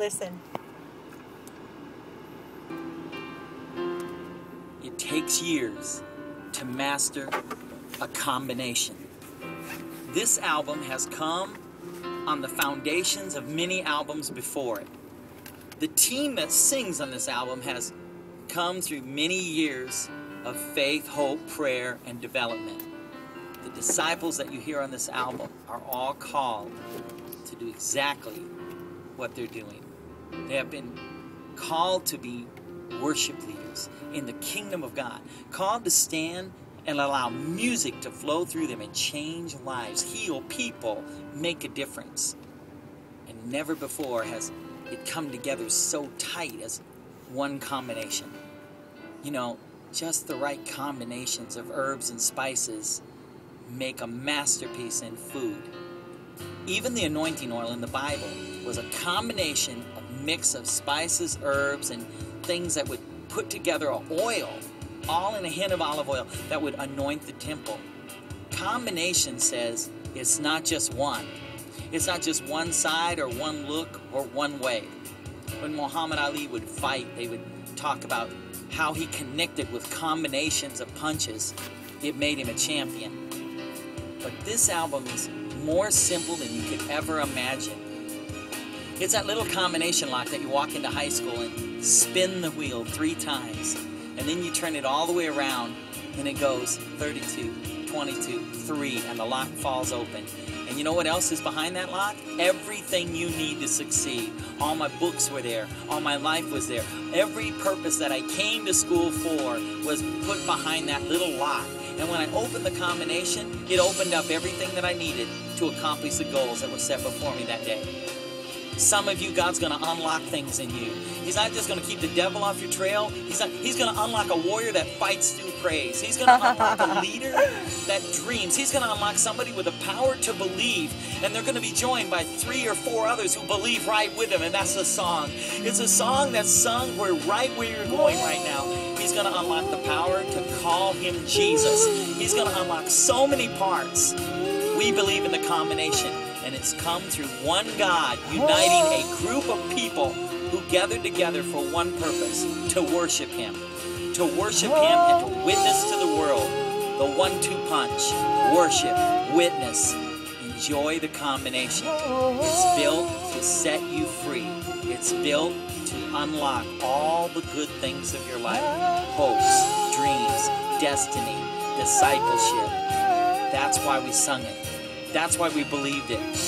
Listen. It takes years to master a combination. This album has come on the foundations of many albums before it. The team that sings on this album has come through many years of faith, hope, prayer, and development. The disciples that you hear on this album are all called to do exactly what they're doing. They have been called to be worship leaders in the kingdom of God, called to stand and allow music to flow through them and change lives, heal people, make a difference. And never before has it come together so tight as one combination. You know, just the right combinations of herbs and spices make a masterpiece in food. Even the anointing oil in the Bible was a combination mix of spices, herbs, and things that would put together a oil, all in a hint of olive oil, that would anoint the temple. Combination says it's not just one. It's not just one side or one look or one way. When Muhammad Ali would fight, they would talk about how he connected with combinations of punches. It made him a champion. But this album is more simple than you could ever imagine. It's that little combination lock that you walk into high school and spin the wheel three times, and then you turn it all the way around, and it goes 32, 22, 3, and the lock falls open. And you know what else is behind that lock? Everything you need to succeed. All my books were there. All my life was there. Every purpose that I came to school for was put behind that little lock. And when I opened the combination, it opened up everything that I needed to accomplish the goals that were set before me that day. Some of you, God's going to unlock things in you. He's not just going to keep the devil off your trail. He's not, He's going to unlock a warrior that fights through praise. He's going to unlock a leader that dreams. He's going to unlock somebody with the power to believe. And they're going to be joined by three or four others who believe right with him. And that's the song. It's a song that's sung where right where you're going right now. He's going to unlock the power to call him Jesus. He's going to unlock so many parts. We believe in the combination and it's come through one God uniting a oh. group of people who gathered together for one purpose to worship Him. To worship Him and to witness to the world. The one two punch worship, witness, enjoy the combination. It's built to set you free, it's built to unlock all the good things of your life hopes, dreams, destiny, discipleship. That's why we sung it. That's why we believed it.